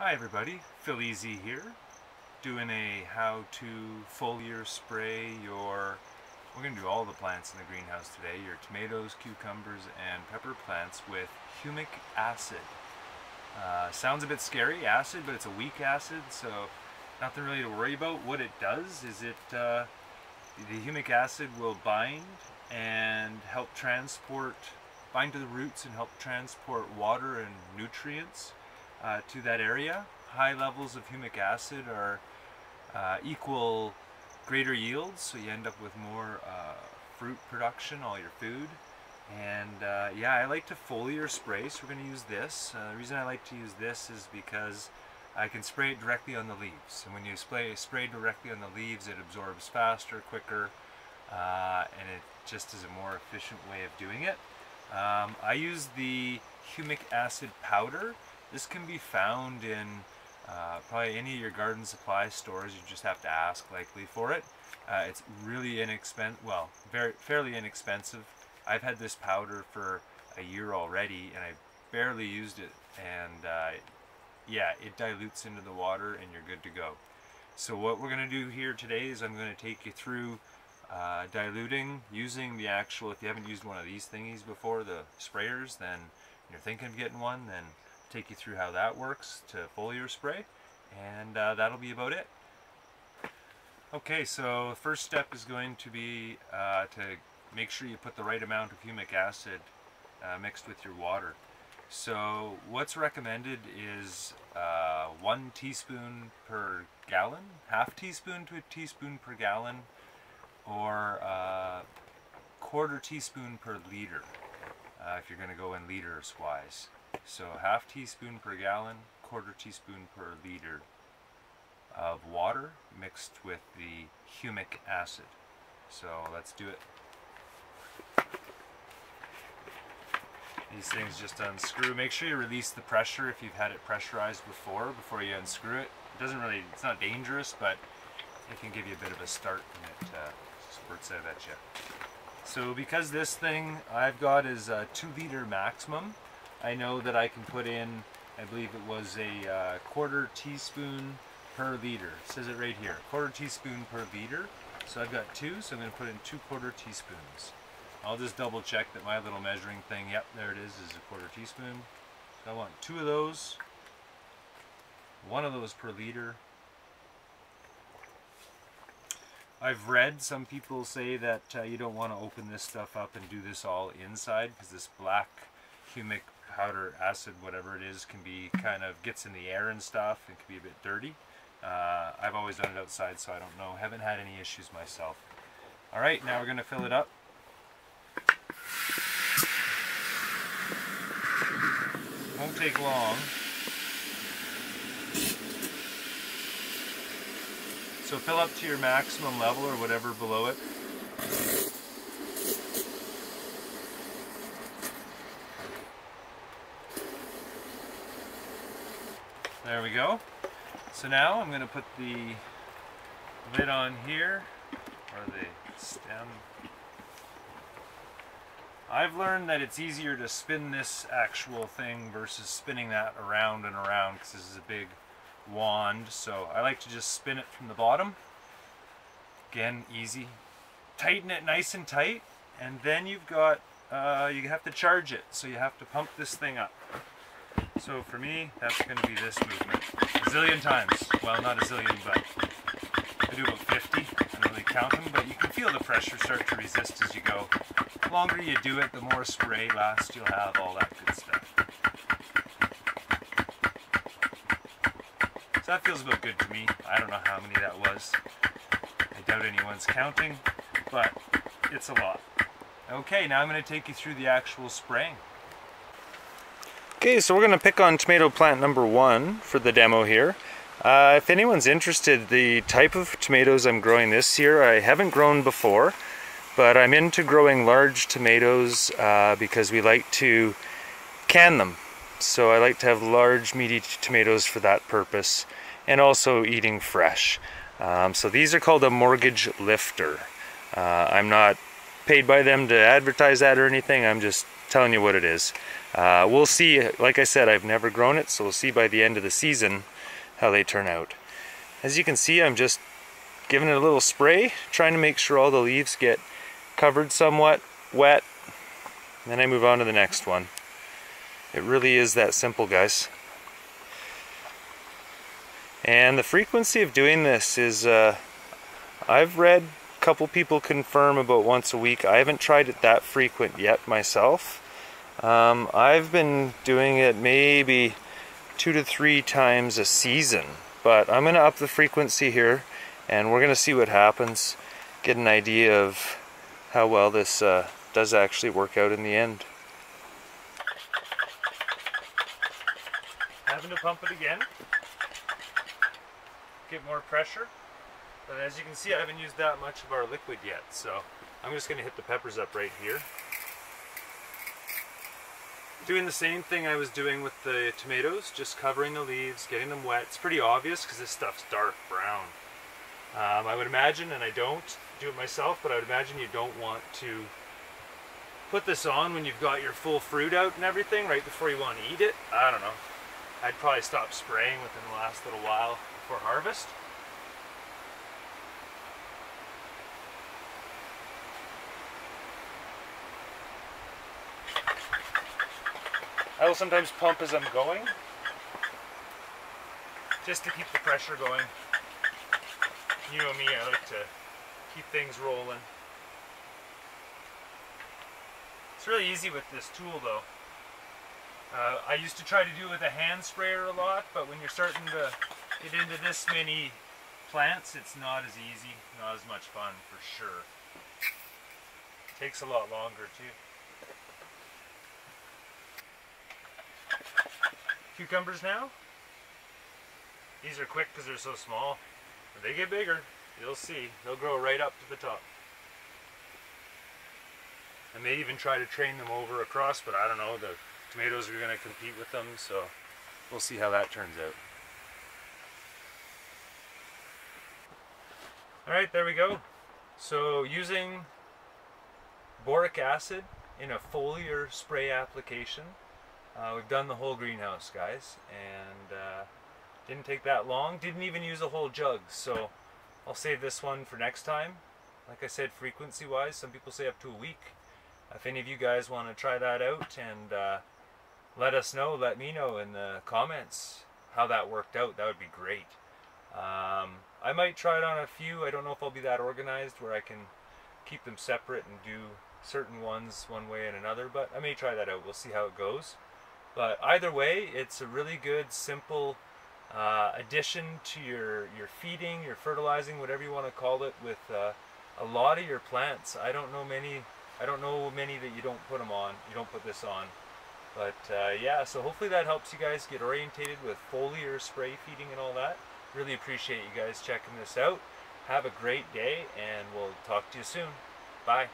Hi everybody, Phil Easy here, doing a how to foliar spray your, we're going to do all the plants in the greenhouse today, your tomatoes, cucumbers, and pepper plants with humic acid. Uh, sounds a bit scary, acid, but it's a weak acid, so nothing really to worry about. What it does is it, uh, the humic acid will bind and help transport, bind to the roots and help transport water and nutrients uh, to that area. High levels of humic acid are uh, equal greater yields, so you end up with more uh, fruit production, all your food. And uh, yeah, I like to foliar spray, so we're going to use this. Uh, the reason I like to use this is because I can spray it directly on the leaves. And when you spray, spray directly on the leaves, it absorbs faster, quicker, uh, and it just is a more efficient way of doing it. Um, I use the humic acid powder. This can be found in uh, probably any of your garden supply stores. You just have to ask likely for it. Uh, it's really inexpensive, well, very fairly inexpensive. I've had this powder for a year already and I barely used it and uh, yeah, it dilutes into the water and you're good to go. So what we're going to do here today is I'm going to take you through uh, diluting using the actual, if you haven't used one of these thingies before, the sprayers, then you're thinking of getting one, then take you through how that works to foliar spray and uh, that'll be about it. Okay, so first step is going to be uh, to make sure you put the right amount of humic acid uh, mixed with your water. So what's recommended is uh, one teaspoon per gallon, half teaspoon to a teaspoon per gallon, or uh, quarter teaspoon per liter uh, if you're going to go in liters wise. So half teaspoon per gallon, quarter teaspoon per liter of water mixed with the humic acid. So let's do it. These things just unscrew. Make sure you release the pressure if you've had it pressurized before, before you unscrew it. It doesn't really, it's not dangerous, but it can give you a bit of a start when it uh, squirts out at you. So because this thing I've got is a two liter maximum, I know that I can put in, I believe it was a uh, quarter teaspoon per liter. It says it right here, quarter teaspoon per liter. So I've got two, so I'm to put in two quarter teaspoons. I'll just double check that my little measuring thing, yep, there it is, is a quarter teaspoon. So I want two of those, one of those per liter. I've read some people say that uh, you don't want to open this stuff up and do this all inside because this black humic powder acid, whatever it is, can be kind of gets in the air and stuff It can be a bit dirty. Uh, I've always done it outside, so I don't know. Haven't had any issues myself. All right, now we're going to fill it up. Won't take long. So fill up to your maximum level or whatever below it. There we go. So now I'm going to put the lid on here, or the stem. I've learned that it's easier to spin this actual thing versus spinning that around and around because this is a big wand. So I like to just spin it from the bottom. Again, easy. Tighten it nice and tight, and then you've got, uh, you have to charge it. So you have to pump this thing up. So for me, that's going to be this movement. A zillion times. Well, not a zillion, but I do about 50. I don't really count them, but you can feel the pressure start to resist as you go. The longer you do it, the more spray lasts you'll have, all that good stuff. So that feels about good to me. I don't know how many that was. I doubt anyone's counting, but it's a lot. Okay, now I'm going to take you through the actual spraying. Okay, so we're going to pick on tomato plant number one for the demo here. Uh, if anyone's interested, the type of tomatoes I'm growing this year, I haven't grown before, but I'm into growing large tomatoes uh, because we like to can them. So I like to have large meaty tomatoes for that purpose and also eating fresh. Um, so these are called a mortgage lifter. Uh, I'm not paid by them to advertise that or anything. I'm just telling you what it is. Uh, we'll see. Like I said, I've never grown it, so we'll see by the end of the season how they turn out. As you can see, I'm just giving it a little spray, trying to make sure all the leaves get covered somewhat, wet. Then I move on to the next one. It really is that simple, guys. And the frequency of doing this is, uh, I've read couple people confirm about once a week. I haven't tried it that frequent yet myself. Um, I've been doing it maybe two to three times a season, but I'm going to up the frequency here and we're going to see what happens, get an idea of how well this uh, does actually work out in the end. Having to pump it again get more pressure. As you can see, I haven't used that much of our liquid yet, so I'm just going to hit the peppers up right here. Doing the same thing I was doing with the tomatoes, just covering the leaves, getting them wet. It's pretty obvious because this stuff's dark brown. Um, I would imagine, and I don't do it myself, but I would imagine you don't want to put this on when you've got your full fruit out and everything right before you want to eat it. I don't know. I'd probably stop spraying within the last little while before harvest. I will sometimes pump as I'm going, just to keep the pressure going. You know me, I like to keep things rolling. It's really easy with this tool though. Uh, I used to try to do it with a hand sprayer a lot, but when you're starting to get into this many plants, it's not as easy, not as much fun for sure. Takes a lot longer too. Cucumbers now. These are quick because they're so small. When they get bigger, you'll see, they'll grow right up to the top. I may even try to train them over across, but I don't know, the tomatoes are going to compete with them, so we'll see how that turns out. Alright, there we go. So using boric acid in a foliar spray application, uh, we've done the whole greenhouse, guys, and uh, didn't take that long. Didn't even use a whole jug, so I'll save this one for next time. Like I said, frequency-wise, some people say up to a week. If any of you guys want to try that out and uh, let us know, let me know in the comments how that worked out, that would be great. Um, I might try it on a few. I don't know if I'll be that organized where I can keep them separate and do certain ones one way and another, but I may try that out. We'll see how it goes. But either way, it's a really good, simple uh, addition to your, your feeding, your fertilizing, whatever you want to call it, with uh, a lot of your plants. I don't know many, I don't know many that you don't put them on, you don't put this on. But uh, yeah, so hopefully that helps you guys get orientated with foliar spray feeding and all that. Really appreciate you guys checking this out. Have a great day, and we'll talk to you soon. Bye.